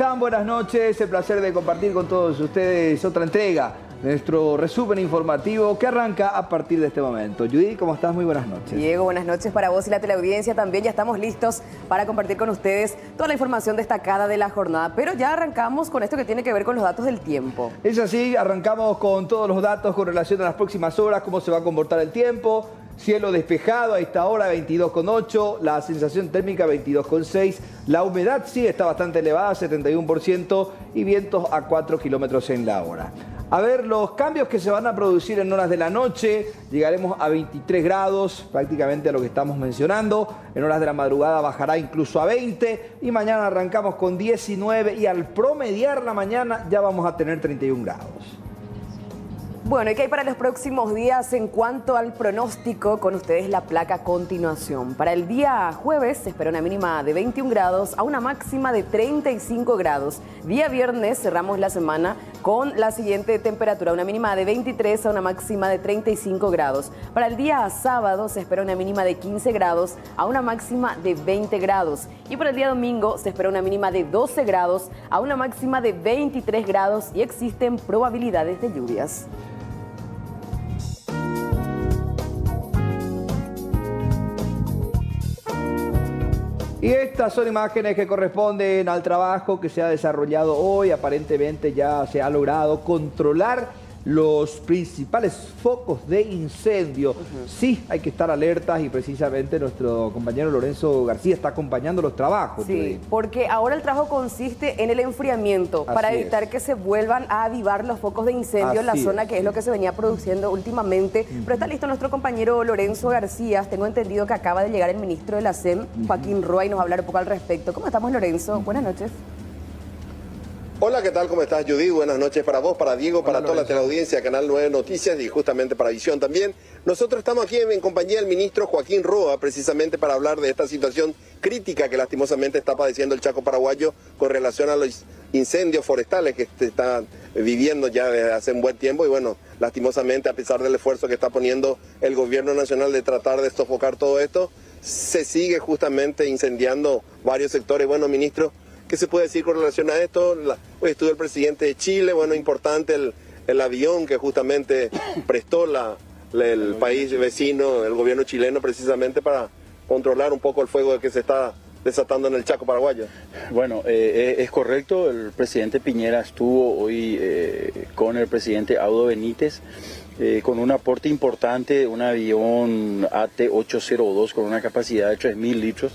Buenas noches. El placer de compartir con todos ustedes otra entrega de nuestro resumen informativo que arranca a partir de este momento. Judy, ¿cómo estás? Muy buenas noches. Diego, buenas noches para vos y la teleaudiencia también. Ya estamos listos para compartir con ustedes toda la información destacada de la jornada. Pero ya arrancamos con esto que tiene que ver con los datos del tiempo. Es así, arrancamos con todos los datos con relación a las próximas horas, cómo se va a comportar el tiempo. Cielo despejado a esta hora 22,8, la sensación térmica 22,6, la humedad sí está bastante elevada, 71% y vientos a 4 kilómetros en la hora. A ver, los cambios que se van a producir en horas de la noche, llegaremos a 23 grados, prácticamente a lo que estamos mencionando. En horas de la madrugada bajará incluso a 20 y mañana arrancamos con 19 y al promediar la mañana ya vamos a tener 31 grados. Bueno, ¿y qué hay para los próximos días en cuanto al pronóstico? Con ustedes la placa a continuación. Para el día jueves se espera una mínima de 21 grados a una máxima de 35 grados. Día viernes cerramos la semana con la siguiente temperatura, una mínima de 23 a una máxima de 35 grados. Para el día sábado se espera una mínima de 15 grados a una máxima de 20 grados. Y para el día domingo se espera una mínima de 12 grados a una máxima de 23 grados y existen probabilidades de lluvias. Y estas son imágenes que corresponden al trabajo que se ha desarrollado hoy. Aparentemente ya se ha logrado controlar los principales focos de incendio. Sí, hay que estar alertas y precisamente nuestro compañero Lorenzo García está acompañando los trabajos. Sí, porque ahora el trabajo consiste en el enfriamiento para evitar que se vuelvan a avivar los focos de incendio en la zona que es lo que se venía produciendo últimamente. Pero está listo nuestro compañero Lorenzo García. Tengo entendido que acaba de llegar el ministro de la SEM, Joaquín Roa, y nos va a hablar un poco al respecto. ¿Cómo estamos, Lorenzo? Buenas noches. Hola, ¿qué tal? ¿Cómo estás, Judy? Buenas noches para vos, para Diego, para toda la teleaudiencia, Canal 9 Noticias y justamente para Visión también. Nosotros estamos aquí en, compañía del ministro Joaquín Roa, precisamente para hablar de esta situación crítica que lastimosamente está padeciendo el Chaco paraguayo con relación a los incendios forestales que se están viviendo ya desde hace un buen tiempo y bueno, lastimosamente a pesar del esfuerzo que está poniendo el gobierno nacional de tratar de sofocar todo esto, se sigue justamente incendiando varios sectores. Bueno, ministro, ¿Qué se puede decir con relación a esto? hoy estuvo el presidente de Chile, bueno, importante el, avión que justamente prestó la, el país vecino, el gobierno chileno, precisamente para controlar un poco el fuego que se está desatando en el Chaco paraguayo. Bueno, eh, eh, es correcto, el presidente Piñera estuvo hoy eh, con el presidente Audo Benítez. con un aporte importante, un avión AT-802 con una capacidad de 3.000 litros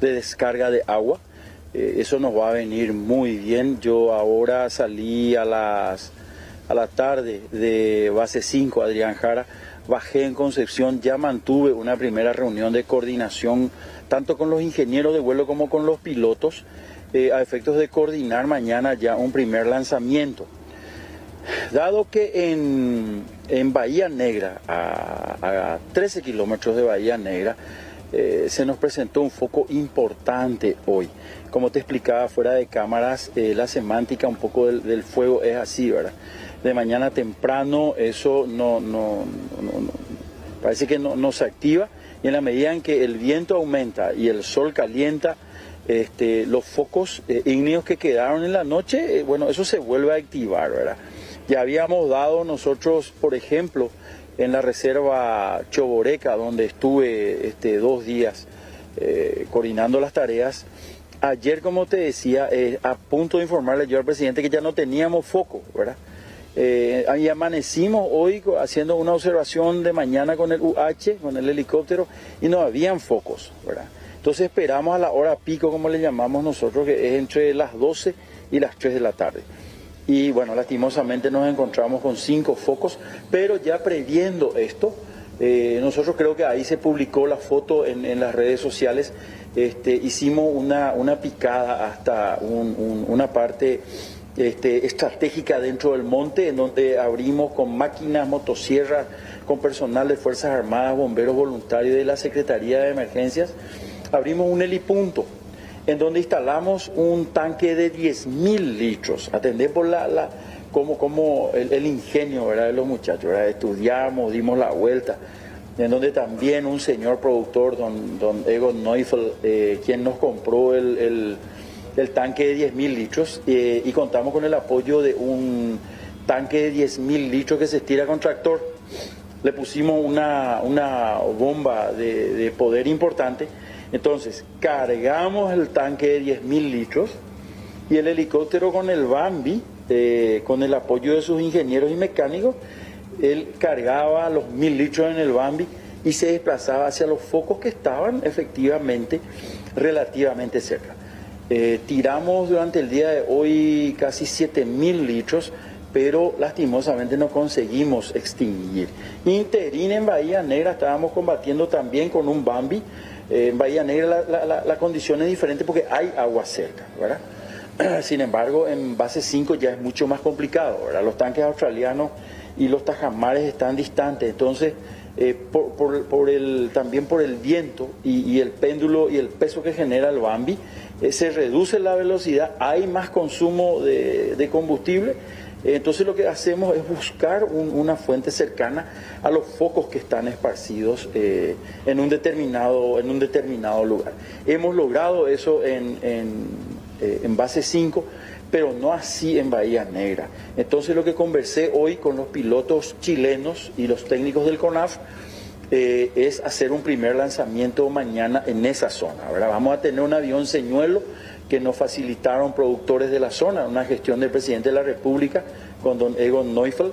de descarga de agua. Eh, eso nos va a venir muy bien. Yo ahora salí a las a la tarde de base 5, Adrián Jara, bajé en Concepción, ya mantuve una primera reunión de coordinación tanto con los ingenieros de vuelo como con los pilotos eh, a efectos de coordinar mañana ya un primer lanzamiento. Dado que en, en Bahía Negra, a, a 13 kilómetros de Bahía Negra, eh, se nos presentó un foco importante hoy. Como te explicaba fuera de cámaras, eh, la semántica un poco del, fuego es así, ¿verdad? De mañana temprano eso no, no, parece que no, se activa y en la medida en que el viento aumenta y el sol calienta, este, los focos eh, ígneos que quedaron en la noche, bueno, eso se vuelve a activar, ¿verdad? Ya habíamos dado nosotros, por ejemplo, en la reserva Choboreca, donde estuve este, dos días eh, coordinando las tareas. Ayer, como te decía, eh, a punto de informarle yo al presidente que ya no teníamos foco, ¿verdad? Eh, amanecimos hoy haciendo una observación de mañana con el UH, con el helicóptero, y no habían focos, ¿verdad? Entonces esperamos a la hora pico, como le llamamos nosotros, que es entre las 12 y las 3 de la tarde y bueno, lastimosamente nos encontramos con cinco focos, pero ya previendo esto, eh, nosotros creo que ahí se publicó la foto en, las redes sociales, este, hicimos una, una picada hasta una parte este, estratégica dentro del monte, en donde abrimos con máquinas, motosierras, con personal de Fuerzas Armadas, bomberos voluntarios de la Secretaría de Emergencias, abrimos un helipunto en donde instalamos un tanque de 10.000 litros. Atendemos la, la, como, como el, ingenio ¿verdad? de los muchachos, estudiamos, dimos la vuelta, en donde también un señor productor, don, don Egon Neufel, eh, quien nos compró el, el tanque de 10.000 litros eh, y contamos con el apoyo de un tanque de 10.000 litros que se estira con tractor. Le pusimos una, una bomba de, poder importante. Entonces, cargamos el tanque de 10.000 litros y el helicóptero con el Bambi, eh, con el apoyo de sus ingenieros y mecánicos, él cargaba los 1.000 litros en el Bambi y se desplazaba hacia los focos que estaban efectivamente relativamente cerca. Eh, tiramos durante el día de hoy casi 7.000 litros, pero lastimosamente no conseguimos extinguir. Interín en Bahía Negra estábamos combatiendo también con un Bambi. Eh, en Bahía Negra la, condición es diferente porque hay agua cerca, ¿verdad? Sin embargo, en base 5 ya es mucho más complicado, ¿verdad? Los tanques australianos y los tajamares están distantes, entonces eh, por, también por el viento y, el péndulo y el peso que genera el Bambi, eh, se reduce la velocidad, hay más consumo de, combustible. Eh, entonces lo que hacemos es buscar una fuente cercana a los focos que están esparcidos en, un determinado, en un determinado lugar. Hemos logrado eso en, en, en base 5 pero no así en Bahía Negra. Entonces lo que conversé hoy con los pilotos chilenos y los técnicos del CONAF eh, es hacer un primer lanzamiento mañana en esa zona. Vamos a tener un avión señuelo que nos facilitaron productores de la zona, una gestión del presidente de la República con don Egon Neufeld.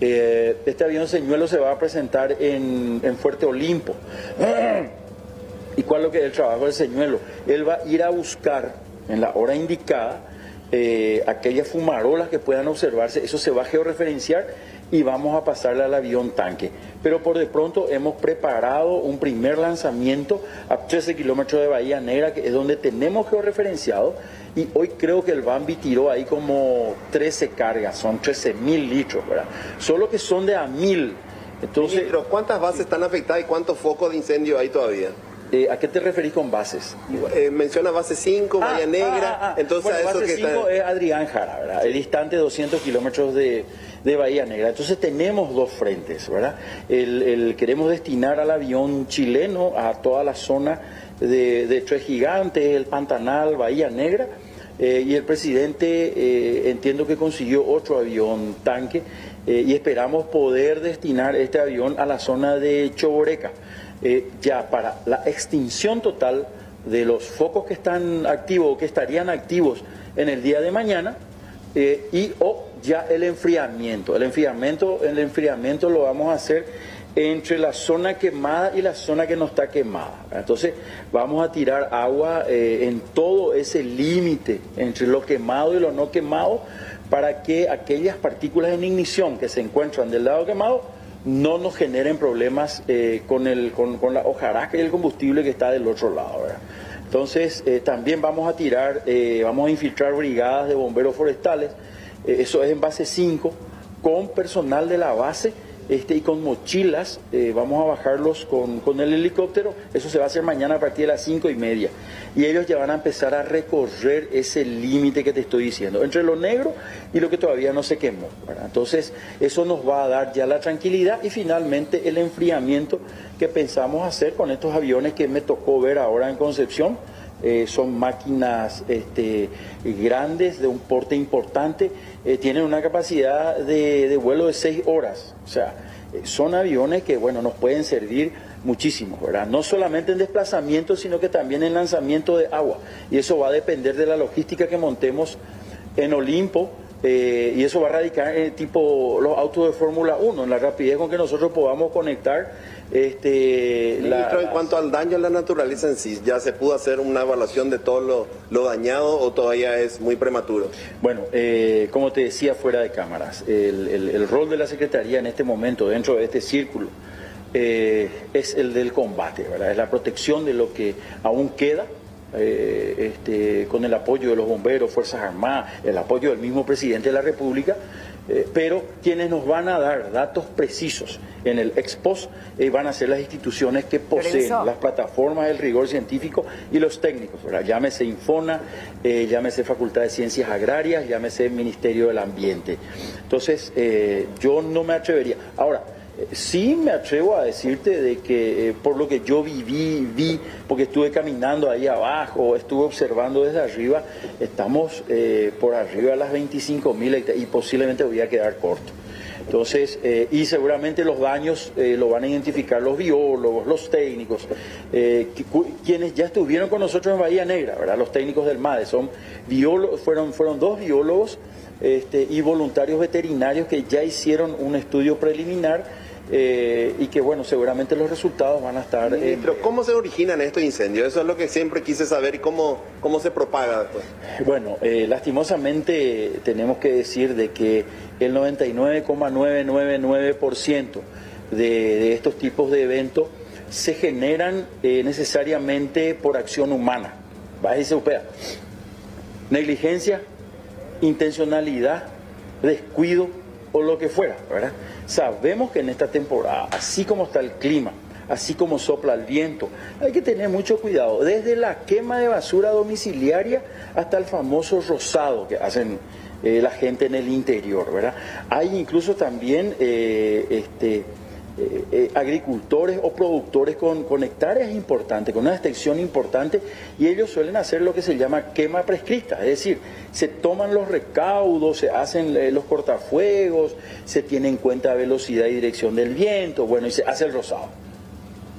Eh, este avión señuelo se va a presentar en, en Fuerte Olimpo. ¿Y cuál es lo que es el trabajo del señuelo? Él va a ir a buscar en la hora indicada eh, aquellas fumarolas que puedan observarse, eso se va a georreferenciar y vamos a pasarle al avión tanque. Pero por de pronto hemos preparado un primer lanzamiento a 13 kilómetros de Bahía Negra, que es donde tenemos georreferenciado, y hoy creo que el Bambi tiró ahí como 13 cargas, son 13 mil litros, ¿verdad? Solo que son de a mil. Entonces, ¿cuántas bases están afectadas y cuántos focos de incendio hay todavía? Eh, ¿A qué te referís con bases? Eh, menciona base 5, ah, Bahía Negra. Ah, ah, entonces, base 5 es Adrián Jara, ¿verdad? El distante 200 kilómetros de, Bahía Negra. Entonces tenemos dos frentes, ¿verdad? El, queremos destinar al avión chileno a toda la zona de, de Tres Gigantes, el Pantanal, Bahía Negra. Eh, y el presidente entiendo que consiguió otro avión tanque y esperamos poder destinar este avión a la zona de Choboreca. Eh, ya para la extinción total de los focos que están activos o que estarían activos en el día de mañana eh, y o ya el enfriamiento. El enfriamiento, el enfriamiento lo vamos a hacer entre la zona quemada y la zona que no está quemada. Entonces vamos a tirar agua eh, en todo ese límite entre lo quemado y lo no quemado para que aquellas partículas en ignición que se encuentran del lado quemado no nos generen problemas eh, con, el, con, la hojarasca y el combustible que está del otro lado. Entonces, eh, también vamos a tirar, eh, vamos a infiltrar brigadas de bomberos forestales, eso es en base 5, con personal de la base este, y con mochilas, eh, vamos a bajarlos con, el helicóptero, eso se va a hacer mañana a partir de las cinco y media. Y ellos ya van a empezar a recorrer ese límite que te estoy diciendo, entre lo negro y lo que todavía no se quemó. Entonces, eso nos va a dar ya la tranquilidad y finalmente el enfriamiento que pensamos hacer con estos aviones que me tocó ver ahora en Concepción. Eh, son máquinas este, grandes, de un porte importante, eh, tienen una capacidad de, vuelo de seis horas. O sea, eh, son aviones que, bueno, nos pueden servir muchísimo, ¿verdad? No solamente en desplazamiento, sino que también en lanzamiento de agua. Y eso va a depender de la logística que montemos en Olimpo, y eso va a radicar en tipo los autos de Fórmula 1, en la rapidez con que nosotros podamos conectar este, Ministro, en cuanto al daño a la naturaleza en sí, ¿ya se pudo hacer una evaluación de todo lo, dañado o todavía es muy prematuro? Bueno, eh, como te decía fuera de cámaras, el, rol de la Secretaría en este momento dentro de este círculo eh, es el del combate, ¿verdad? es la protección de lo que aún queda. Eh, este, con el apoyo de los bomberos, Fuerzas Armadas, el apoyo del mismo presidente de la República, eh, pero quienes nos van a dar datos precisos en el expos eh, van a ser las instituciones que poseen las plataformas del rigor científico y los técnicos, llámese Infona, eh, llámese Facultad de Ciencias Agrarias, llámese Ministerio del Ambiente. Entonces, yo no me atrevería. Ahora, Sí me atrevo a decirte de que eh, por lo que yo viví, vi, porque estuve caminando ahí abajo, estuve observando desde arriba, estamos eh, por arriba de las 25 mil y posiblemente voy a quedar corto. Entonces, eh, y seguramente los daños lo van a identificar los biólogos, los técnicos, quienes ya estuvieron con nosotros en Bahía Negra, ¿verdad? Los técnicos del MADE, son biólogos, fueron, fueron dos biólogos este, y voluntarios veterinarios que ya hicieron un estudio preliminar eh, y que bueno, seguramente los resultados van a estar... Eh, Pero ¿cómo se originan estos incendios? Eso es lo que siempre quise saber cómo, cómo se propaga después. Bueno, eh, lastimosamente tenemos que decir de que el 99,999% de, de estos tipos de eventos se generan necesariamente por acción humana. Va y se Negligencia, intencionalidad, descuido o lo que fuera, ¿verdad? Sabemos que en esta temporada, así como está el clima, así como sopla el viento, hay que tener mucho cuidado, desde la quema de basura domiciliaria hasta el famoso rosado que hacen eh, la gente en el interior, ¿verdad? Hay incluso también este, eh, eh, agricultores o productores con, hectáreas importantes, con una extensión importante, y ellos suelen hacer lo que se llama quema prescrita, es decir, se toman los recaudos, se hacen eh, los cortafuegos, se tiene en cuenta velocidad y dirección del viento, bueno, y se hace el rosado.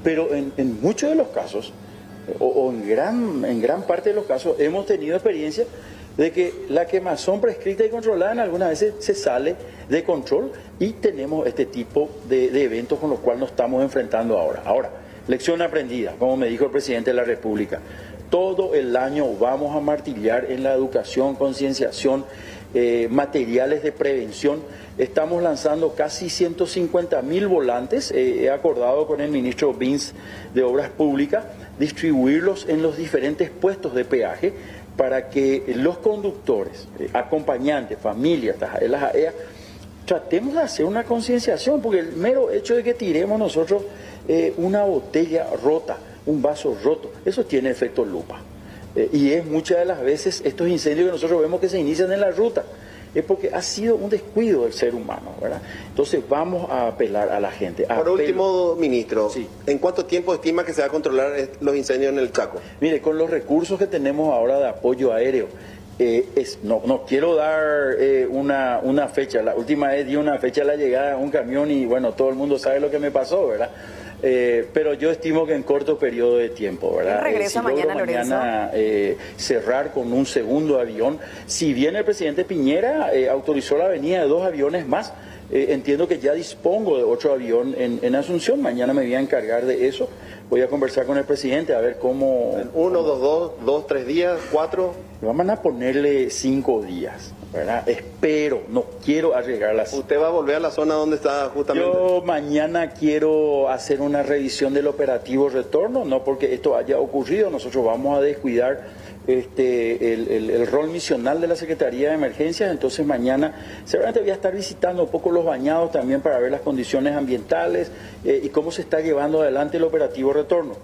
Pero en, en muchos de los casos, o, o, en, gran, en gran parte de los casos, hemos tenido experiencia de que la quemazón prescrita y controlada en algunas veces se sale de control y tenemos este tipo de, eventos con los cuales nos estamos enfrentando ahora. Ahora, lección aprendida, como me dijo el presidente de la República, todo el año vamos a martillar en la educación, concienciación, eh, materiales de prevención. Estamos lanzando casi 150 mil volantes. Eh, he acordado con el ministro Vince de Obras Públicas distribuirlos en los diferentes puestos de peaje para que los conductores, eh, acompañantes, familias, las AEA, tratemos de hacer una concienciación, porque el mero hecho de que tiremos nosotros eh, una botella rota, un vaso roto, eso tiene efecto lupa. Eh, y es muchas de las veces estos incendios que nosotros vemos que se inician en la ruta es porque ha sido un descuido del ser humano, ¿verdad? Entonces vamos a apelar a la gente. Por último, ministro, ¿en cuánto tiempo estima que se va a controlar los incendios en el Chaco? Mire, con los recursos que tenemos ahora de apoyo aéreo, eh, es, no, no quiero dar eh, una, una fecha, la última vez di una fecha de la llegada de un camión y bueno, todo el mundo sabe lo que me pasó, ¿verdad? Eh, pero yo estimo que en corto periodo de tiempo, ¿verdad? Regresa mañana, mañana cerrar con un segundo avión. Si bien el presidente Piñera autorizó la venida de dos aviones más, entiendo que ya dispongo de otro avión en, en Asunción. Mañana me voy a encargar de eso voy a conversar con el presidente a ver cómo... Uno, dos, dos, dos, tres días, cuatro. Vamos a ponerle cinco días, ¿verdad? Espero, no quiero arriesgar las... ¿Usted va a volver a la zona donde está justamente? Yo mañana quiero hacer una revisión del operativo retorno, no porque esto haya ocurrido, nosotros vamos a descuidar este, el, rol misional de la Secretaría de Emergencias, entonces mañana seguramente voy a estar visitando un poco los bañados también para ver las condiciones ambientales eh, y cómo se está llevando adelante el operativo retorno.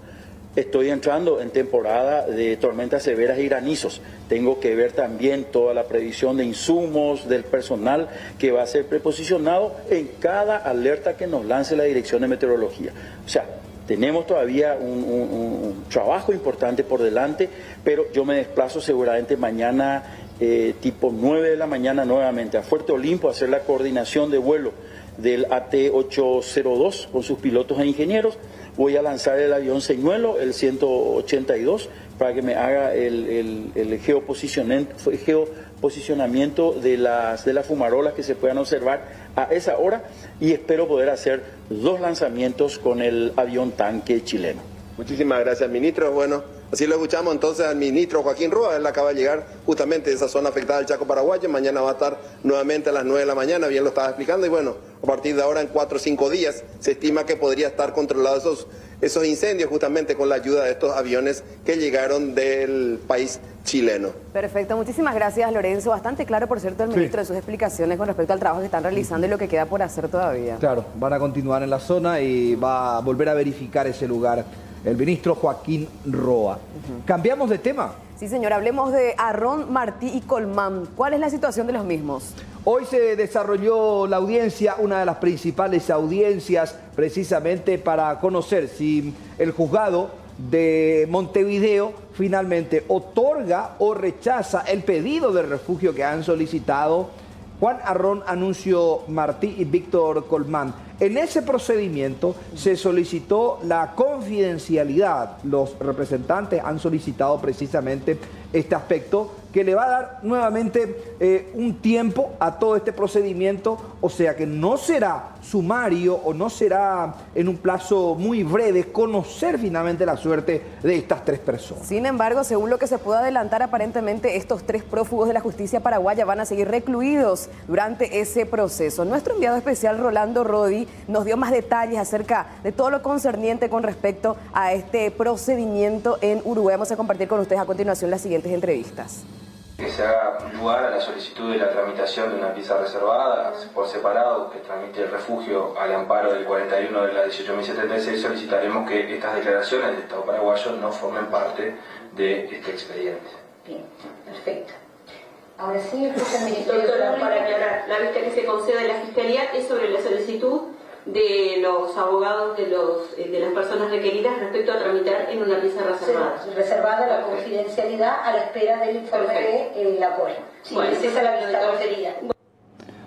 Estoy entrando en temporada de tormentas severas y granizos. Tengo que ver también toda la previsión de insumos, del personal que va a ser preposicionado en cada alerta que nos lance la Dirección de Meteorología. O sea, tenemos todavía un, trabajo importante por delante, pero yo me desplazo seguramente mañana eh, tipo 9 de la mañana nuevamente a Fuerte Olimpo a hacer la coordinación de vuelo del AT-802 con sus pilotos e ingenieros. Voy a lanzar el avión señuelo, el 182, para que me haga el, geoposicionamiento de las, de las fumarolas que se puedan observar a esa hora y espero poder hacer dos lanzamientos con el avión tanque chileno. Muchísimas gracias, ministro. Bueno, así lo escuchamos entonces al ministro Joaquín Rúa. Él acaba de llegar justamente de esa zona afectada del Chaco Paraguayo. Mañana va a estar nuevamente a las 9 de la mañana, bien lo estaba explicando. Y bueno, a partir de ahora, en 4 o 5 días, se estima que podría estar controlado esos, esos incendios justamente con la ayuda de estos aviones que llegaron del país chileno. Perfecto, muchísimas gracias Lorenzo. Bastante claro, por cierto, el ministro de sus explicaciones con respecto al trabajo que están realizando y lo que queda por hacer todavía. Claro, van a continuar en la zona y va a volver a verificar ese lugar el ministro Joaquín Roa. ¿Cambiamos de tema? Sí, señor, hablemos de Arrón, Martí y Colmán. ¿Cuál es la situación de los mismos? Hoy se desarrolló la audiencia, una de las principales audiencias, precisamente para conocer si el juzgado de Montevideo finalmente otorga o rechaza el pedido de refugio que han solicitado Juan Arrón, Anuncio Martí y Víctor Colmán. En ese procedimiento se solicitó la confidencialidad. Los representantes han solicitado precisamente este aspecto que le va a dar nuevamente eh, un tiempo a todo este procedimiento, o sea que no será sumario o no será en un plazo muy breve conocer finalmente la suerte de estas tres personas. Sin embargo, según lo que se puede adelantar, aparentemente estos tres prófugos de la justicia paraguaya van a seguir recluidos durante ese proceso. Nuestro enviado especial, Rolando Rodi, nos dio más detalles acerca de todo lo concerniente con respecto a este procedimiento en Uruguay. Vamos a compartir con ustedes a continuación las siguientes entrevistas que se haga lugar a la solicitud de la tramitación de una pieza reservada por separado, que tramite el refugio al amparo del 41 de la 18.076, solicitaremos que estas declaraciones del Estado paraguayo no formen parte de este expediente. Bien, perfecto. Ahora sí, el Ministerio... Doctora, para aclarar, la vista que se concede a la Fiscalía es sobre la solicitud de los abogados de, los, eh, de las personas requeridas respecto a tramitar en una pieza reservada. reservada la confidencialidad a la espera del informe de la CORE. Sí, bueno, esa es la vista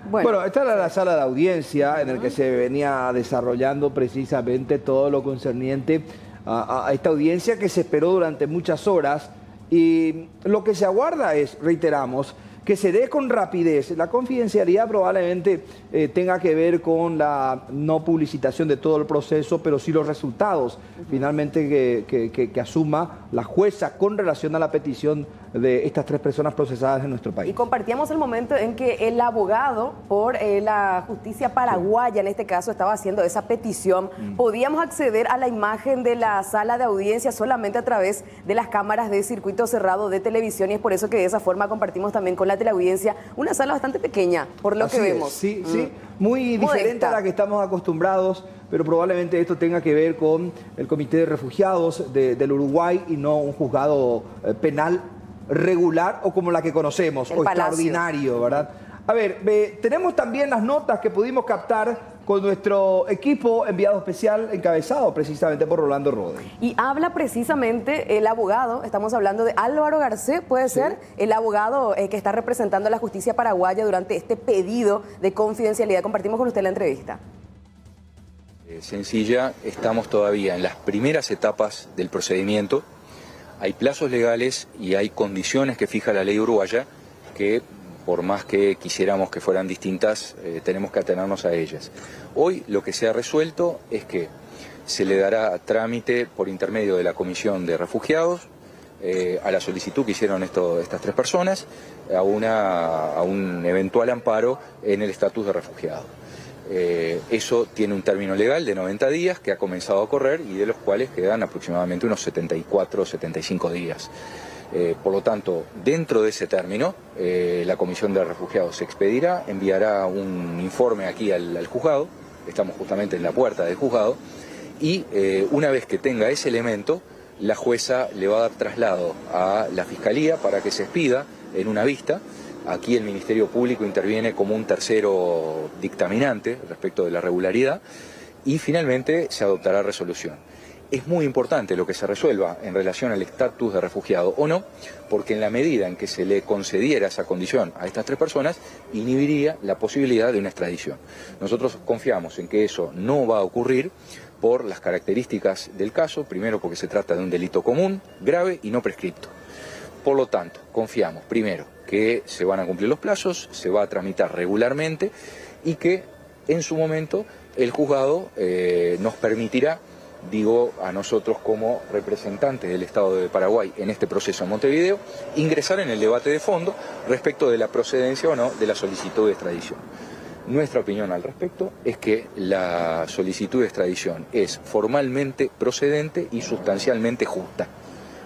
Bueno, bueno, esta era la sala de audiencia en la que se venía desarrollando precisamente todo lo concerniente a, a, esta audiencia que se esperó durante muchas horas. Y lo que se aguarda es, reiteramos, que se dé con rapidez. La confidencialidad probablemente eh, tenga que ver con la no publicitación de todo el proceso, pero sí los resultados finalmente que, asuma la jueza con relación a la petición de estas tres personas procesadas en nuestro país. Y compartíamos el momento en que el abogado por eh, la justicia paraguaya, en este caso, estaba haciendo esa petición. Mm. Podíamos acceder a la imagen de la sala de audiencia solamente a través de las cámaras de circuito cerrado de televisión y es por eso que de esa forma compartimos también con la teleaudiencia una sala bastante pequeña, por lo que vemos. Sí, sí, mm. muy diferente a la que estamos acostumbrados, pero probablemente esto tenga que ver con el Comité de Refugiados del Uruguay y no un juzgado eh, penal regular o como la que conocemos, o extraordinario, ¿verdad? A ver, tenemos también las notas que pudimos captar con nuestro equipo enviado especial encabezado precisamente por Rolando Rode. Y habla precisamente el abogado, estamos hablando de Álvaro Garcés, puede ser el abogado eh, que está representando a la justicia paraguaya durante este pedido de confidencialidad. Compartimos con usted la entrevista. Eh, sencilla, estamos todavía en las primeras etapas del procedimiento hay plazos legales y hay condiciones que fija la ley uruguaya que por más que quisiéramos que fueran distintas, eh, tenemos que atenernos a ellas. Hoy lo que se ha resuelto es que se le dará trámite por intermedio de la Comisión de Refugiados eh, a la solicitud que hicieron estas tres personas a, un eventual amparo en el estatus de refugiado. Eh, eso tiene un término legal de 90 días que ha comenzado a correr y de los cuales quedan aproximadamente unos 74 o 75 días. Eh, por lo tanto, dentro de ese término, eh, la Comisión de Refugiados se expedirá, enviará un informe aquí al, juzgado, estamos justamente en la puerta del juzgado, y una vez que tenga ese elemento, la jueza le va a dar traslado a la Fiscalía para que se expida en una vista Aquí el Ministerio Público interviene como un tercero dictaminante respecto de la regularidad y finalmente se adoptará resolución. Es muy importante lo que se resuelva en relación al estatus de refugiado o no, porque en la medida en que se le concediera esa condición a estas tres personas, inhibiría la posibilidad de una extradición. Nosotros confiamos en que eso no va a ocurrir por las características del caso, primero porque se trata de un delito común, grave y no prescripto. Por lo tanto, confiamos, primero, que se van a cumplir los plazos, se va a tramitar regularmente y que en su momento el juzgado eh, nos permitirá, digo a nosotros como representantes del Estado de Paraguay en este proceso en Montevideo, ingresar en el debate de fondo respecto de la procedencia o no de la solicitud de extradición. Nuestra opinión al respecto es que la solicitud de extradición es formalmente procedente y sustancialmente justa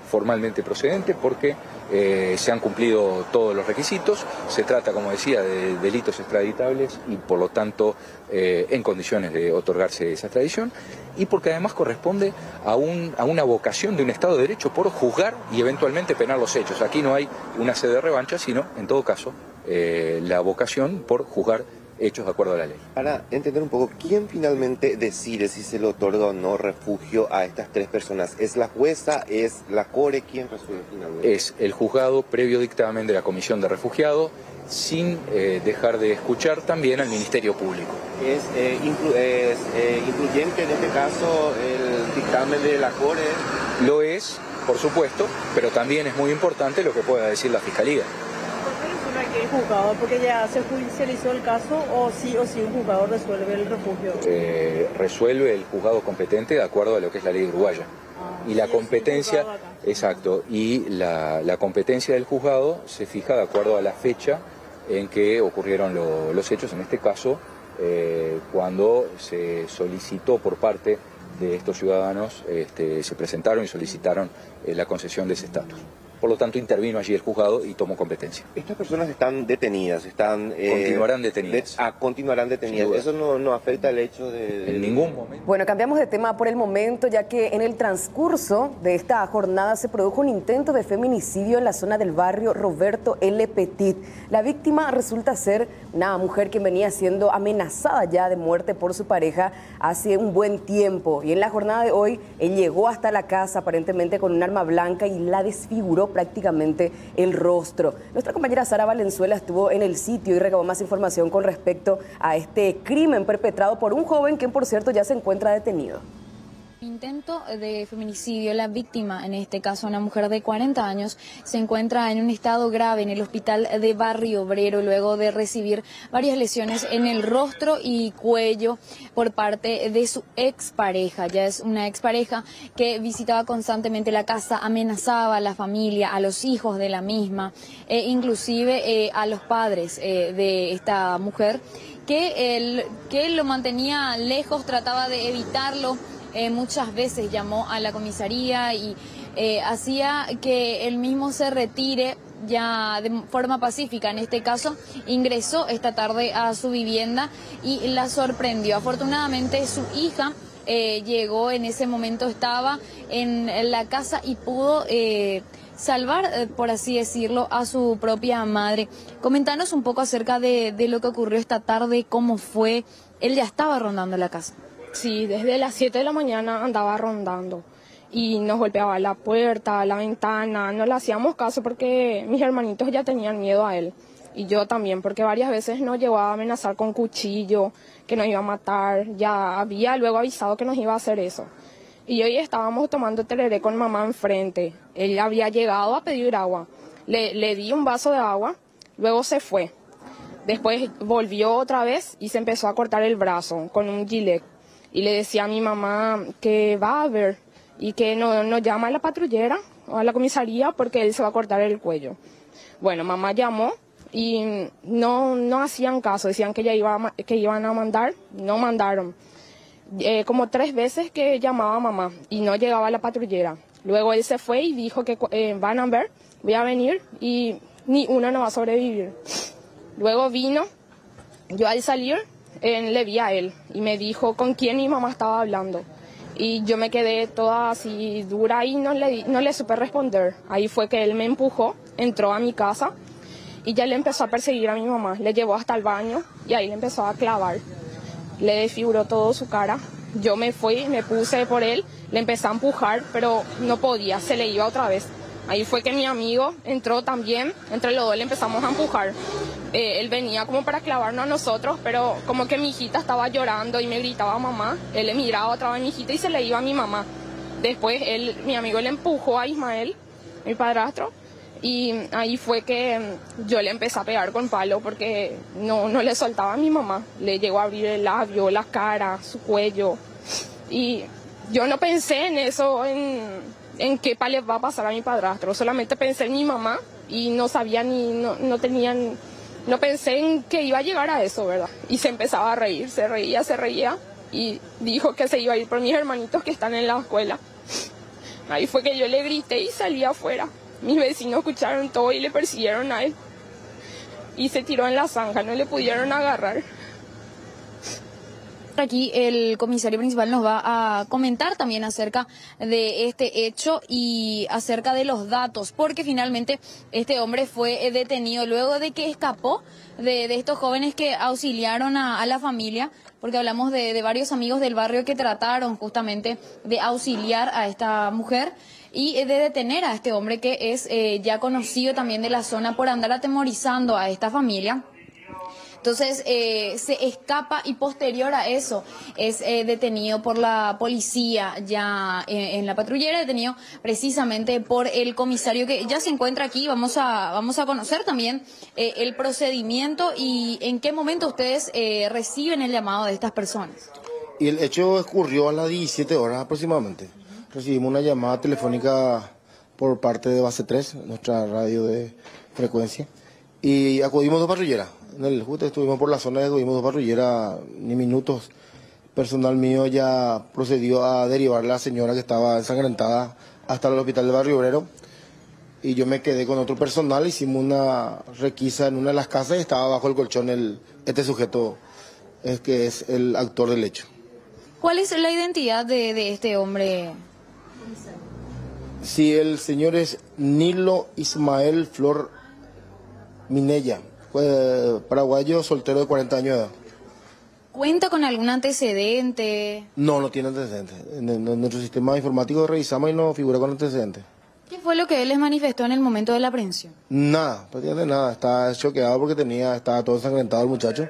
formalmente procedente porque eh, se han cumplido todos los requisitos, se trata, como decía, de delitos extraditables y por lo tanto eh, en condiciones de otorgarse esa extradición y porque además corresponde a, un, a una vocación de un Estado de Derecho por juzgar y eventualmente penar los hechos. Aquí no hay una sede de revancha, sino, en todo caso, eh, la vocación por juzgar hechos de acuerdo a la ley. Para entender un poco, ¿quién finalmente decide si se le otorga o no refugio a estas tres personas? ¿Es la jueza? ¿Es la CORE? ¿Quién resuelve finalmente? Es el juzgado previo dictamen de la Comisión de Refugiados sin eh, dejar de escuchar también al Ministerio Público. ¿Es, eh, eh, incluyente en este caso el dictamen de la CORE? Lo es, por supuesto, pero también es muy importante lo que pueda decir la Fiscalía el juzgado porque ya se judicializó el caso o sí o sí un juzgado resuelve el refugio? Eh, resuelve el juzgado competente de acuerdo a lo que es la ley uruguaya. Ah, y la competencia, exacto, y la, competencia del juzgado se fija de acuerdo a la fecha en que ocurrieron los hechos, en este caso, eh, cuando se solicitó por parte de estos ciudadanos, este, se presentaron y solicitaron eh, la concesión de ese estatus. Por lo tanto, intervino allí el juzgado y tomó competencia. Estas personas están detenidas, están... Eh, continuarán detenidas. ah, continuarán detenidas. ¿Eso no, afecta el hecho de, En ningún momento. Bueno, cambiamos de tema por el momento, ya que en el transcurso de esta jornada se produjo un intento de feminicidio en la zona del barrio Roberto L. Petit. La víctima resulta ser una mujer que venía siendo amenazada ya de muerte por su pareja hace un buen tiempo. Y en la jornada de hoy, él llegó hasta la casa aparentemente con un arma blanca y la desfiguró prácticamente el rostro. Nuestra compañera Sara Valenzuela estuvo en el sitio y recabó más información con respecto a este crimen perpetrado por un joven que por cierto ya se encuentra detenido. Intento de feminicidio. La víctima, en este caso una mujer de 40 años, se encuentra en un estado grave en el hospital de Barrio Obrero luego de recibir varias lesiones en el rostro y cuello por parte de su expareja. Ya es una expareja que visitaba constantemente la casa, amenazaba a la familia, a los hijos de la misma, e inclusive eh, a los padres eh, de esta mujer que él, que lo mantenía lejos, trataba de evitarlo eh, muchas veces llamó a la comisaría y eh, hacía que él mismo se retire ya de forma pacífica. En este caso, ingresó esta tarde a su vivienda y la sorprendió. Afortunadamente, su hija eh, llegó en ese momento, estaba en la casa y pudo salvar, por así decirlo, a su propia madre. Comentanos un poco acerca de, de lo que ocurrió esta tarde, cómo fue. Él ya estaba rondando la casa. Sí, desde las 7 de la mañana andaba rondando y nos golpeaba la puerta, la ventana. No le hacíamos caso porque mis hermanitos ya tenían miedo a él y yo también, porque varias veces nos llegó a amenazar con cuchillo, que nos iba a matar. Ya había luego avisado que nos iba a hacer eso. Y hoy estábamos tomando tereré con mamá enfrente. Él había llegado a pedir agua. Le, le di un vaso de agua, luego se fue. Después volvió otra vez y se empezó a cortar el brazo con un gilet y le decía a mi mamá que va a ver y que no, no llama a la patrullera o a la comisaría porque él se va a cortar el cuello. Bueno, mamá llamó y no, no hacían caso, decían que ya iba que iban a mandar, no mandaron. Eh, como tres veces que llamaba a mamá y no llegaba la patrullera. Luego él se fue y dijo que eh, van a ver, voy a venir y ni uno no va a sobrevivir. Luego vino, yo al salir le vi a él y me dijo con quién mi mamá estaba hablando. Y yo me quedé toda así dura y no le, no le supe responder. Ahí fue que él me empujó, entró a mi casa y ya le empezó a perseguir a mi mamá. Le llevó hasta el baño y ahí le empezó a clavar. Le desfiguró todo su cara. Yo me fui, me puse por él, le empecé a empujar, pero no podía, se le iba otra vez. Ahí fue que mi amigo entró también, entre los dos le empezamos a empujar. Eh, él venía como para clavarnos a nosotros, pero como que mi hijita estaba llorando y me gritaba mamá, él le miraba otra vez a mi hijita y se le iba a mi mamá. Después él, mi amigo le empujó a Ismael, mi padrastro, y ahí fue que yo le empecé a pegar con palo porque no, no le soltaba a mi mamá. Le llegó a abrir el labio, la cara, su cuello. Y yo no pensé en eso, en, en qué le va a pasar a mi padrastro. Solamente pensé en mi mamá y no sabía ni, no, no tenían, no pensé en que iba a llegar a eso, ¿verdad? Y se empezaba a reír, se reía, se reía y dijo que se iba a ir por mis hermanitos que están en la escuela. Ahí fue que yo le grité y salí afuera. Mis vecinos escucharon todo y le persiguieron a él. Y se tiró en la zanja, no le pudieron agarrar. Aquí el comisario principal nos va a comentar también acerca de este hecho y acerca de los datos, porque finalmente este hombre fue detenido luego de que escapó de, estos jóvenes que auxiliaron a, la familia, porque hablamos de, varios amigos del barrio que trataron justamente de auxiliar a esta mujer y de detener a este hombre que es eh, ya conocido también de la zona por andar atemorizando a esta familia. Entonces eh, se escapa y posterior a eso es eh, detenido por la policía ya eh, en la patrullera, detenido precisamente por el comisario que ya se encuentra aquí. Vamos a, vamos a conocer también el procedimiento y en qué momento ustedes reciben el llamado de estas personas. Y el hecho ocurrió a las 17 horas aproximadamente. Recibimos una llamada telefónica por parte de Base 3, nuestra radio de frecuencia, y acudimos dos patrulleras en el justo estuvimos por la zona, estuvimos dos patrulleras, ni minutos. Personal mío ya procedió a derivar a la señora que estaba ensangrentada hasta el hospital de Barrio Obrero. Y yo me quedé con otro personal, hicimos una requisa en una de las casas y estaba bajo el colchón el, este sujeto, es que es el actor del hecho. ¿Cuál es la identidad de, de este hombre? Sí, el señor es Nilo Ismael Flor Minella paraguayo soltero de 40 años de edad. ¿Cuenta con algún antecedente? No, no tiene antecedentes. En, nuestro sistema informático revisamos y no figura con antecedentes. ¿Qué fue lo que él les manifestó en el momento de la aprehensión? Nada, prácticamente nada. Estaba choqueado porque tenía, estaba todo ensangrentado el muchacho,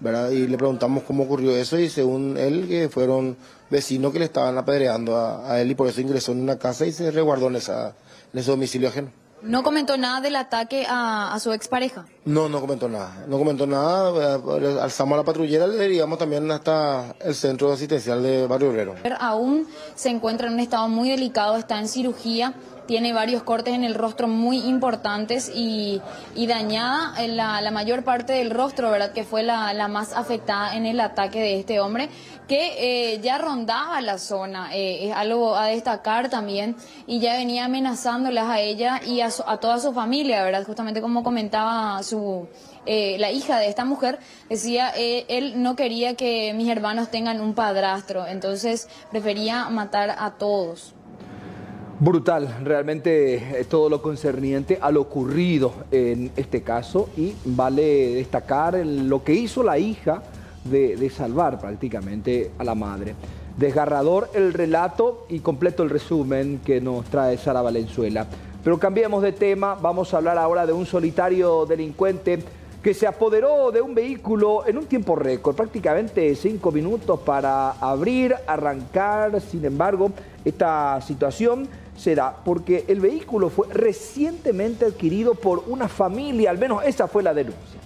¿verdad? Y le preguntamos cómo ocurrió eso y según él que fueron vecinos que le estaban apedreando a, él y por eso ingresó en una casa y se resguardó en, esa, en ese domicilio ajeno. ¿No comentó nada del ataque a, a, su expareja? No, no comentó nada. No comentó nada. Eh, alzamos a la patrullera y le dirigamos también hasta el centro asistencial de Barrio Obrero. Aún se encuentra en un estado muy delicado, está en cirugía tiene varios cortes en el rostro muy importantes y, dañada la, la, mayor parte del rostro, ¿verdad? Que fue la, más afectada en el ataque de este hombre, que eh, ya rondaba la zona, eh, es algo a destacar también, y ya venía amenazándolas a ella y a, toda su familia, ¿verdad? Justamente como comentaba su... Eh, la hija de esta mujer decía, él no quería que mis hermanos tengan un padrastro, entonces prefería matar a todos. Brutal, realmente todo lo concerniente a lo ocurrido en este caso y vale destacar lo que hizo la hija de, salvar prácticamente a la madre. Desgarrador el relato y completo el resumen que nos trae Sara Valenzuela. Pero cambiemos de tema, vamos a hablar ahora de un solitario delincuente que se apoderó de un vehículo en un tiempo récord, prácticamente cinco minutos para abrir, arrancar. Sin embargo, esta situación se da porque el vehículo fue recientemente adquirido por una familia, al menos esa fue la denuncia.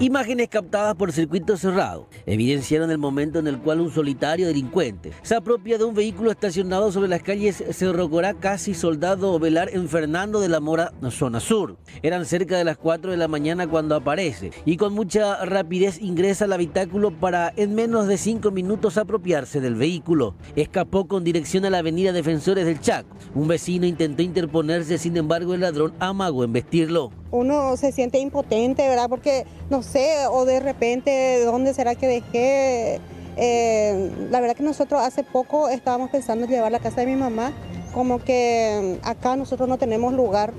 Imágenes captadas por circuito cerrado evidenciaron el momento en el cual un solitario delincuente se apropia de un vehículo estacionado sobre las calles Cerro Corá, casi Soldado Velar en Fernando de la Mora, zona sur. Eran cerca de las 4 de la mañana cuando aparece y con mucha rapidez ingresa al habitáculo para en menos de 5 minutos apropiarse del vehículo. Escapó con dirección a la avenida Defensores del Chaco. Un vecino intentó interponerse, sin embargo el ladrón amagó en vestirlo uno se siente impotente, ¿verdad? Porque no sé, o de repente, ¿dónde será que dejé? Eh, la verdad que nosotros hace poco estábamos pensando en llevar la casa de mi mamá, como que acá nosotros no tenemos lugar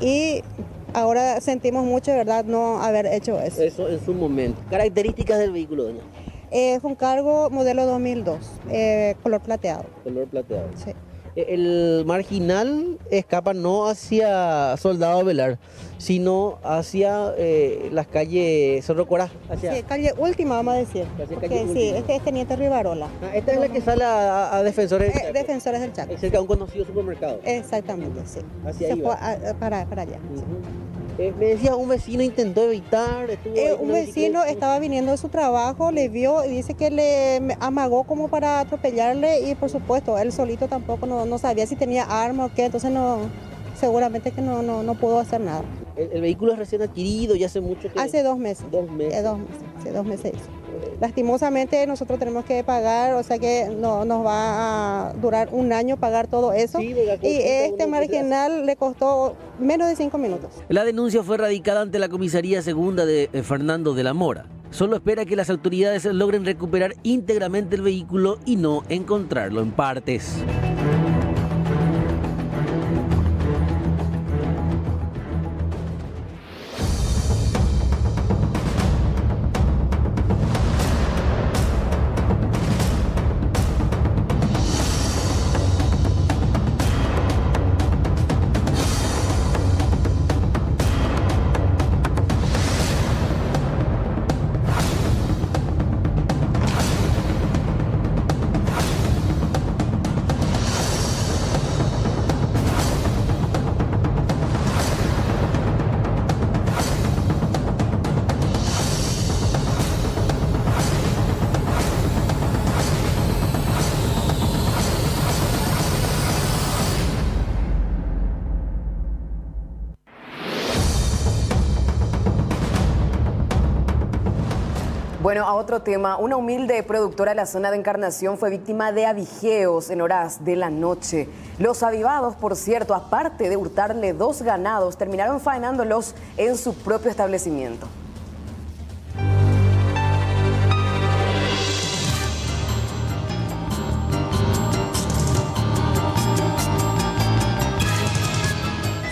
y ahora sentimos mucho, ¿verdad?, no haber hecho eso. Eso en su momento. ¿Características del vehículo, doña? Es un cargo modelo 2002, eh, color plateado. Color plateado. Sí el marginal escapa no hacia Soldado Velar, sino hacia eh, las calles Cerro Corá. Hacia... Sí, calle última, vamos a decir. sí, este es Teniente Rivarola. Ah, esta es la que sale a, Defensores del eh, Chaco. Defensores del Chaco. Es cerca de un conocido supermercado. Exactamente, sí. Hacia ahí para, para allá. Eh, me decía, un vecino intentó evitar. Eh, un vecino estaba viniendo de su trabajo, le vio y dice que le amagó como para atropellarle y por supuesto, él solito tampoco no, sabía si tenía arma o qué, entonces no, seguramente que no, no, no pudo hacer nada. El, vehículo es recién adquirido y hace mucho que... Hace dos meses. Dos meses. dos meses, hace dos meses. Lastimosamente nosotros tenemos que pagar, o sea que no, nos va a durar un año pagar todo eso. y este marginal le costó menos de cinco minutos. La denuncia fue radicada ante la comisaría segunda de eh, Fernando de la Mora. Solo espera que las autoridades logren recuperar íntegramente el vehículo y no encontrarlo en partes. Tema, una humilde productora de la zona de Encarnación fue víctima de avigeos en horas de la noche. Los avivados, por cierto, aparte de hurtarle dos ganados, terminaron faenándolos en su propio establecimiento.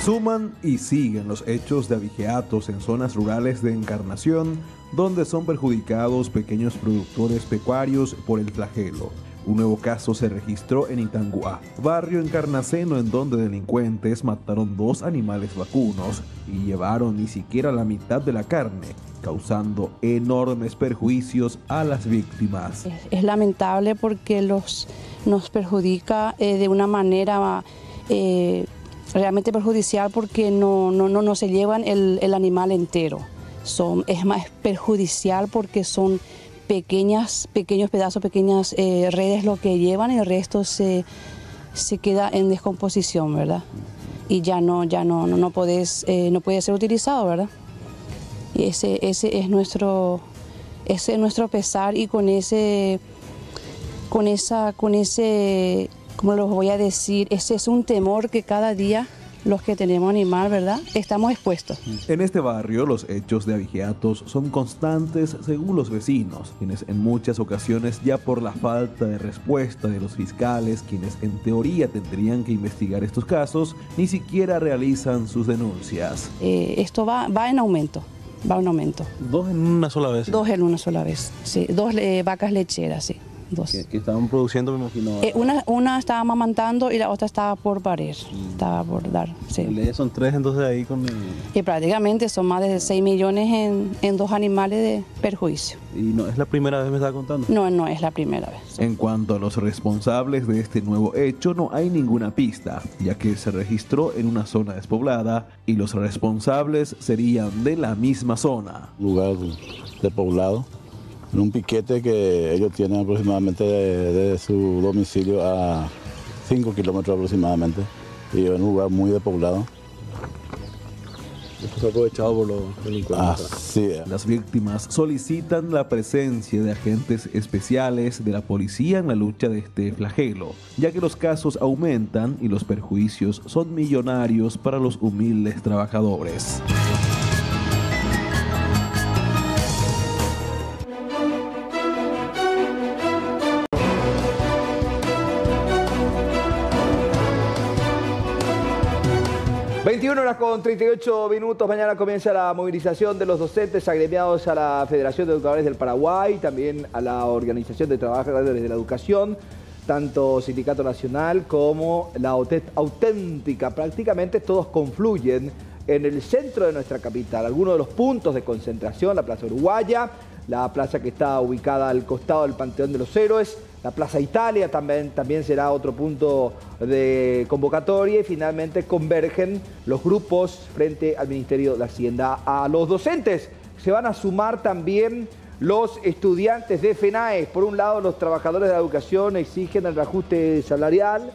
Suman y siguen los hechos de abigeatos en zonas rurales de Encarnación, donde son perjudicados pequeños productores pecuarios por el flagelo. Un nuevo caso se registró en Itanguá, barrio encarnaceno en donde delincuentes mataron dos animales vacunos y llevaron ni siquiera la mitad de la carne, causando enormes perjuicios a las víctimas. Es, lamentable porque los, nos perjudica eh, de una manera eh, realmente perjudicial porque no, no, no, no se llevan el, el, animal entero. Son, es más perjudicial porque son pequeñas, pequeños pedazos, pequeñas eh, redes lo que llevan y el resto se, se queda en descomposición, ¿verdad? Y ya no, ya no, no, no, podés, eh, no puede ser utilizado, ¿verdad? Y ese, ese es nuestro, ese es nuestro pesar y con ese, con esa, con ese como los voy a decir, ese es un temor que cada día los que tenemos animal, ¿verdad? Estamos expuestos. En este barrio los hechos de abigeatos son constantes según los vecinos, quienes en muchas ocasiones ya por la falta de respuesta de los fiscales, quienes en teoría tendrían que investigar estos casos, ni siquiera realizan sus denuncias. Eh, esto va, va en aumento. Va en aumento. ¿Dos en una sola vez? Dos en una sola vez, sí. Dos eh, vacas lecheras, sí. Que, estaban produciendo, me imagino. Eh, una, una estaba amamantando y la otra estaba por parir, mm. estaba por dar. Sí. son tres entonces ahí con... Y prácticamente son más de 6 millones en, en, dos animales de perjuicio. ¿Y no es la primera vez me estaba contando? No, no es la primera vez. En cuanto a los responsables de este nuevo hecho, no hay ninguna pista, ya que se registró en una zona despoblada y los responsables serían de la misma zona. Lugar despoblado en un piquete que ellos tienen aproximadamente de, su domicilio a 5 kilómetros aproximadamente y en un lugar muy despoblado. Esto es aprovechado por los delincuentes. Las víctimas solicitan la presencia de agentes especiales de la policía en la lucha de este flagelo, ya que los casos aumentan y los perjuicios son millonarios para los humildes trabajadores. 21 horas con 38 minutos. Mañana comienza la movilización de los docentes agremiados a la Federación de Educadores del Paraguay, también a la Organización de Trabajadores de la Educación, tanto Sindicato Nacional como la Auténtica. Prácticamente todos confluyen en el centro de nuestra capital. Algunos de los puntos de concentración, la Plaza Uruguaya, la plaza que está ubicada al costado del Panteón de los Héroes, la Plaza Italia también, también será otro punto de convocatoria y finalmente convergen los grupos frente al Ministerio de Hacienda. A los docentes se van a sumar también los estudiantes de FENAE. Por un lado, los trabajadores de la educación exigen el reajuste salarial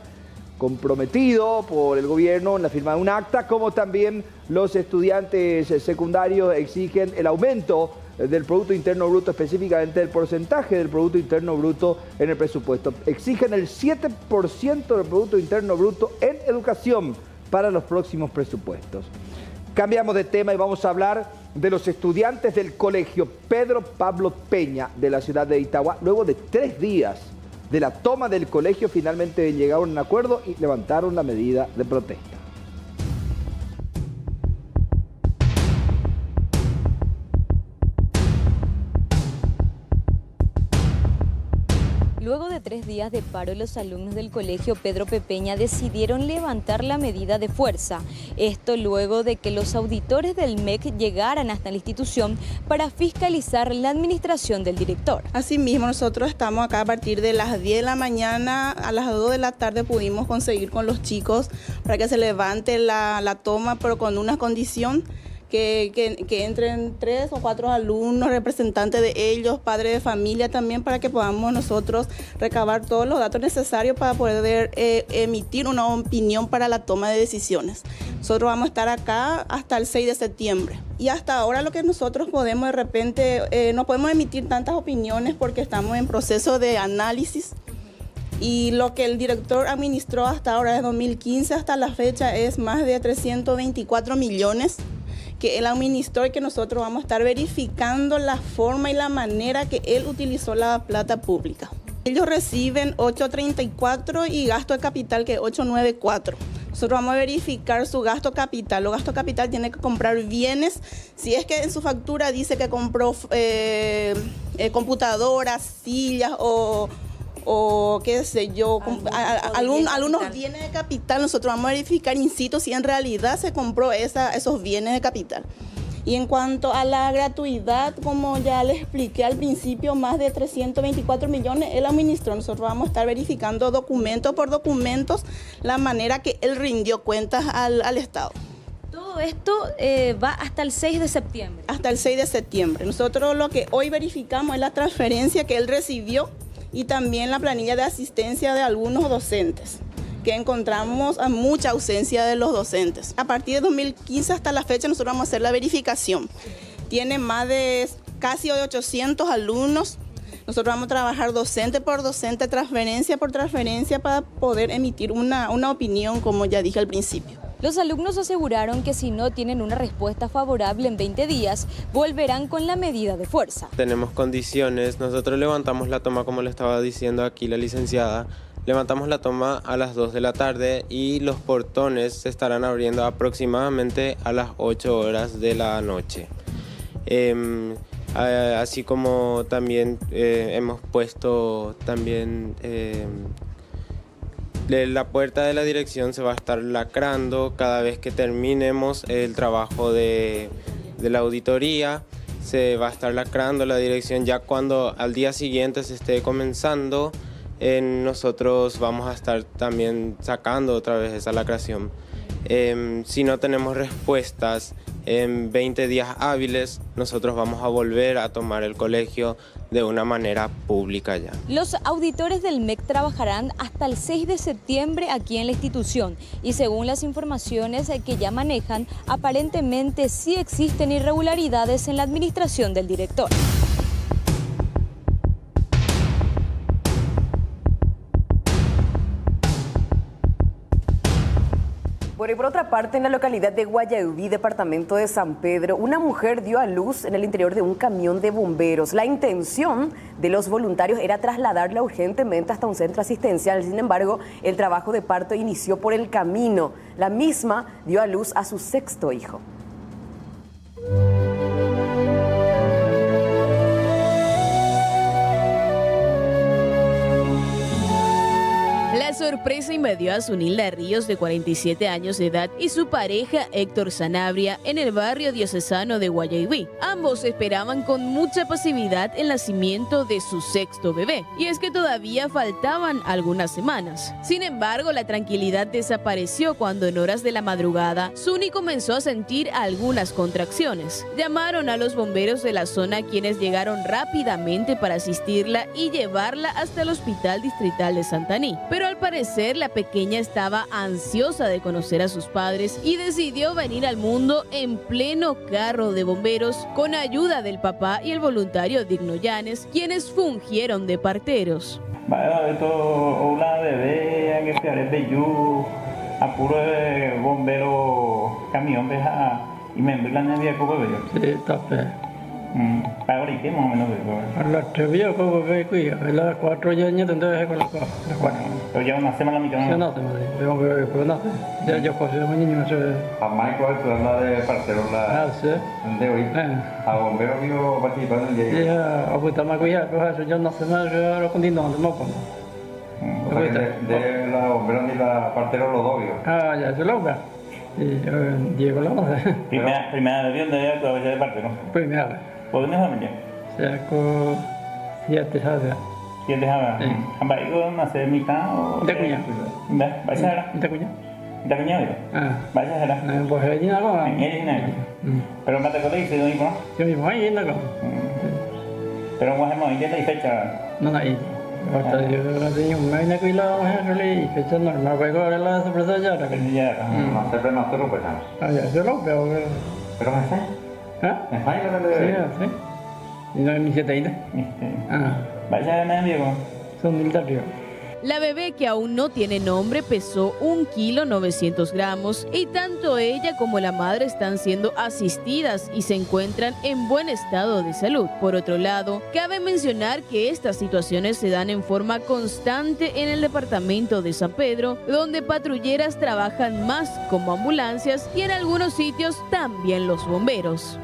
comprometido por el gobierno en la firma de un acta, como también los estudiantes secundarios exigen el aumento del Producto Interno Bruto, específicamente el porcentaje del Producto Interno Bruto en el presupuesto. Exigen el 7% del Producto Interno Bruto en educación para los próximos presupuestos. Cambiamos de tema y vamos a hablar de los estudiantes del colegio Pedro Pablo Peña de la ciudad de Itagua. Luego de tres días de la toma del colegio, finalmente llegaron a un acuerdo y levantaron la medida de protesta. Tres días de paro, los alumnos del colegio Pedro Pepeña decidieron levantar la medida de fuerza. Esto luego de que los auditores del MEC llegaran hasta la institución para fiscalizar la administración del director. Asimismo, nosotros estamos acá a partir de las 10 de la mañana, a las 2 de la tarde pudimos conseguir con los chicos para que se levante la, la toma, pero con una condición que, entren tres o cuatro alumnos, representantes de ellos, padres de familia también, para que podamos nosotros recabar todos los datos necesarios para poder eh, emitir una opinión para la toma de decisiones. Nosotros vamos a estar acá hasta el 6 de septiembre. Y hasta ahora lo que nosotros podemos de repente, eh, no podemos emitir tantas opiniones porque estamos en proceso de análisis y lo que el director administró hasta ahora, de 2015 hasta la fecha, es más de 324 millones que él administró y que nosotros vamos a estar verificando la forma y la manera que él utilizó la plata pública. Ellos reciben 834 y gasto de capital que es 894. Nosotros vamos a verificar su gasto capital. Lo gasto capital tiene que comprar bienes. Si es que en su factura dice que compró eh, eh, computadoras, sillas o o qué sé yo, algunos bienes de capital, nosotros vamos a verificar in situ si en realidad se compró esa, esos bienes de capital. Y en cuanto a la gratuidad, como ya les expliqué al principio, más de 324 millones él administró. Nosotros vamos a estar verificando documento por documentos la manera que él rindió cuentas al, Estado. Todo esto eh, va hasta el 6 de septiembre. Hasta el 6 de septiembre. Nosotros lo que hoy verificamos es la transferencia que él recibió y también la planilla de asistencia de algunos docentes que encontramos mucha ausencia de los docentes. A partir de 2015 hasta la fecha nosotros vamos a hacer la verificación. Tiene más de casi 800 alumnos. Nosotros vamos a trabajar docente por docente, transferencia por transferencia para poder emitir una, una opinión, como ya dije al principio. Los alumnos aseguraron que si no tienen una respuesta favorable en 20 días, volverán con la medida de fuerza. Tenemos condiciones, nosotros levantamos la toma como le estaba diciendo aquí la licenciada, levantamos la toma a las 2 de la tarde y los portones se estarán abriendo aproximadamente a las 8 horas de la noche. Em, así como también eh, hemos puesto también em, la puerta de la dirección se va a estar lacrando cada vez que terminemos el trabajo de, la auditoría. Se va a estar lacrando la dirección ya cuando al día siguiente se esté comenzando. nosotros vamos a estar también sacando otra vez esa lacración. Em, si no tenemos respuestas en 20 días hábiles, nosotros vamos a volver a tomar el colegio de una manera pública ya. Los auditores del MEC trabajarán hasta el 6 de septiembre aquí en la institución y según las informaciones que ya manejan, aparentemente sí existen irregularidades en la administración del director. Por, por otra parte, en la localidad de Guayaubí, departamento de San Pedro, una mujer dio a luz en el interior de un camión de bomberos. La intención de los voluntarios era trasladarla urgentemente hasta un centro asistencial. Sin embargo, el trabajo de parto inició por el camino. La misma dio a luz a su sexto hijo. Sorpresa invadió a Sunilda Ríos, de 47 años de edad, y su pareja Héctor Sanabria en el barrio diocesano de Guayaibí. Ambos esperaban con mucha pasividad el nacimiento de su sexto bebé, y es que todavía faltaban algunas semanas. Sin embargo, la tranquilidad desapareció cuando en horas de la madrugada, Suni comenzó a sentir algunas contracciones. Llamaron a los bomberos de la zona quienes llegaron rápidamente para asistirla y llevarla hasta el hospital distrital de Santaní. Pero al parecer la pequeña estaba ansiosa de conocer a sus padres y decidió venir al mundo en pleno carro de bomberos con ayuda del papá y el voluntario Digno Llanes, quienes fungieron de parteros. una bebé que de bombero camión y me bebé. Mm. Ahora, ¿y qué más o menos A las tres días como que cuida, a las cuatro ya ni tendré con las cuatro. Pero ya una semana mi canal. Ya no tengo, que pues no Ya yo pues yo niño eso. A Michael tú hablas de parcero la. Ah, sí. De hoy. A bombero vio participando en el día. Ya, a puta más cuidado, pues eso yo no sé más, yo lo continuo, no pues. O sea que de, la bombero ni la partero los dos Ah, ya, se lo veo. Y yo, Diego sé. Primera, primera vez donde había tu de partero. Primera vez. Pwede hamnya. Saya ko siete saja. Siete saja. Hamba itu masih mita o. Tidak punya. Tidak, baca lah. Tidak punya. Tidak punya itu. Ah. Lah. Nah, boleh aja nak kau. Ini ini. Pero kau itu itu ibu. Yo mismo ahí nak kau. Pero vos hemos ido y fecha. No, no, ahí. Hasta yo tenía un mes que lo vamos a hacer fecha normal, pues ahora la sorpresa ya. Ya, no más pues. Ah, yo lo veo. Pero me sé. ¿Me falla la de...? Sí, sí. ¿Y no es mi siete ahí? Ah. Vaya, me amigo. Son mil de arriba. La bebé, que aún no tiene nombre, pesó un kilo 900 gramos y tanto ella como la madre están siendo asistidas y se encuentran en buen estado de salud. Por otro lado, cabe mencionar que estas situaciones se dan en forma constante en el departamento de San Pedro, donde patrulleras trabajan más como ambulancias y en algunos sitios también los bomberos.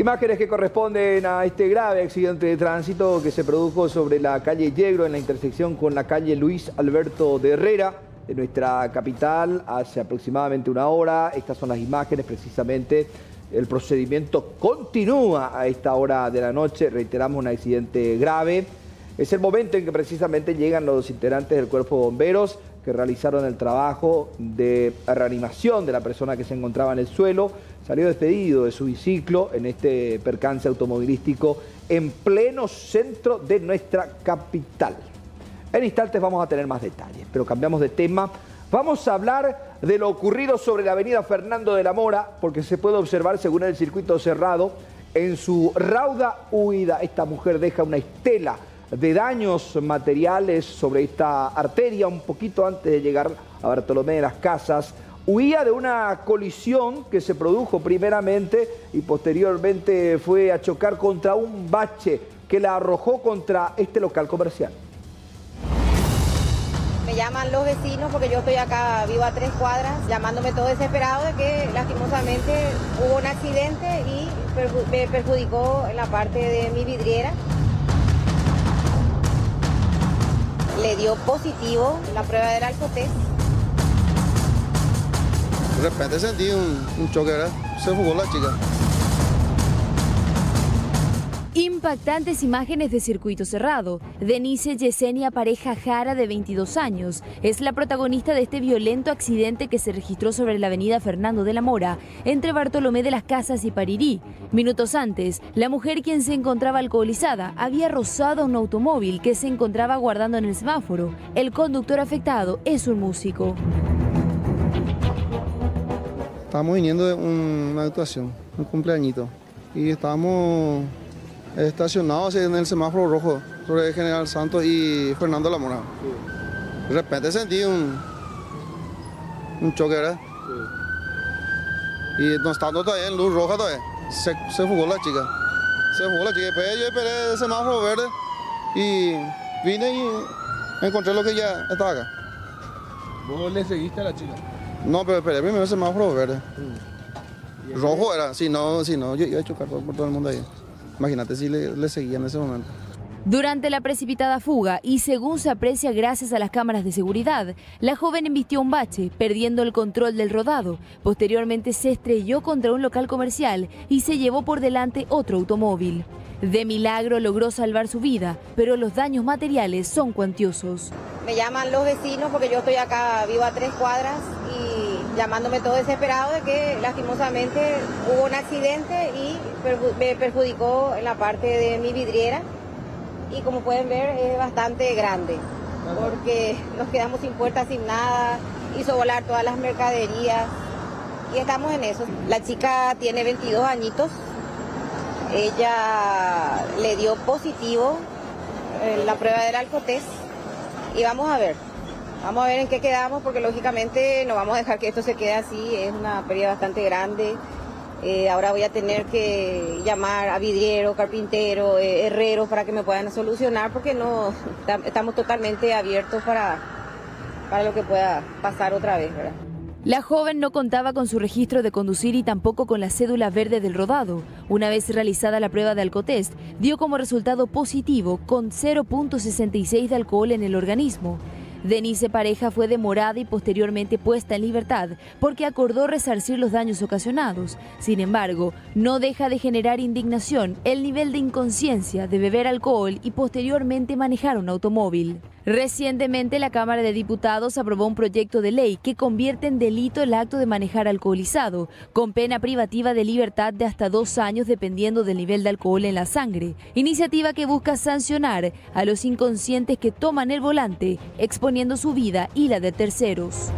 Imágenes que corresponden a este grave accidente de tránsito que se produjo sobre la calle Yegro en la intersección con la calle Luis Alberto de Herrera de nuestra capital hace aproximadamente una hora. Estas son las imágenes precisamente. El procedimiento continúa a esta hora de la noche. Reiteramos un accidente grave. Es el momento en que precisamente llegan los integrantes del cuerpo de bomberos que realizaron el trabajo de reanimación de la persona que se encontraba en el suelo salió despedido de su biciclo en este percance automovilístico en pleno centro de nuestra capital. En instantes vamos a tener más detalles, pero cambiamos de tema. Vamos a hablar de lo ocurrido sobre la avenida Fernando de la Mora, porque se puede observar, según el circuito cerrado, en su rauda huida, esta mujer deja una estela de daños materiales sobre esta arteria un poquito antes de llegar a Bartolomé de las Casas, huía de una colisión que se produjo primeramente y posteriormente fue a chocar contra un bache que la arrojó contra este local comercial. Me llaman los vecinos porque yo estoy acá, vivo a tres cuadras, llamándome todo desesperado de que lastimosamente hubo un accidente y me perjudicó en la parte de mi vidriera. Le dio positivo la prueba del alcotest de repente sentí un, un choque, ¿verdad? Se jugó la chica. Impactantes imágenes de circuito cerrado. Denise Yesenia Pareja Jara, de 22 años, es la protagonista de este violento accidente que se registró sobre la avenida Fernando de la Mora, entre Bartolomé de las Casas y Parirí. Minutos antes, la mujer quien se encontraba alcoholizada había rozado un automóvil que se encontraba guardando en el semáforo. El conductor afectado es un músico. Estábamos viniendo de una actuación, un cumpleañito, y estábamos estacionados en el semáforo rojo sobre General Santos y Fernando La Mora. De repente sentí un, un choque, ¿verdad? Y no estando todavía en luz roja todavía, se, se fugó la chica. Se fugó la chica. Después yo esperé el semáforo verde y vine y encontré lo que ya estaba acá. ¿Vos le seguiste a la chica? No, pero esperé primero el semáforo verde. Rojo era, si no, si no, yo iba a chocar por todo el mundo ahí. Imagínate si le, le seguía en ese momento. Durante la precipitada fuga, y según se aprecia gracias a las cámaras de seguridad, la joven embistió un bache, perdiendo el control del rodado. Posteriormente se estrelló contra un local comercial y se llevó por delante otro automóvil. De milagro logró salvar su vida, pero los daños materiales son cuantiosos. Me llaman los vecinos porque yo estoy acá, vivo a tres cuadras y llamándome todo desesperado de que lastimosamente hubo un accidente y me perjudicó en la parte de mi vidriera. Y como pueden ver es bastante grande porque nos quedamos sin puertas, sin nada, hizo volar todas las mercaderías. Y estamos en eso. La chica tiene 22 añitos, ella le dio positivo en la prueba del alcotés. Y vamos a ver, vamos a ver en qué quedamos porque lógicamente no vamos a dejar que esto se quede así, es una pérdida bastante grande. Eh, ahora voy a tener que llamar a vidriero, carpintero, eh, herrero para que me puedan solucionar porque no estamos totalmente abiertos para, para lo que pueda pasar otra vez. La joven no contaba con su registro de conducir y tampoco con la cédula verde del rodado. Una vez realizada la prueba de alcotest, dio como resultado positivo con 0.66 de alcohol en el organismo. Denise Pareja fue demorada y posteriormente puesta en libertad porque acordó resarcir los daños ocasionados. Sin embargo, no deja de generar indignación el nivel de inconsciencia de beber alcohol y posteriormente manejar un automóvil. Recientemente la Cámara de Diputados aprobó un proyecto de ley que convierte en delito el acto de manejar alcoholizado, con pena privativa de libertad de hasta dos años dependiendo del nivel de alcohol en la sangre. Iniciativa que busca sancionar a los inconscientes que toman el volante, su vida y la de terceros.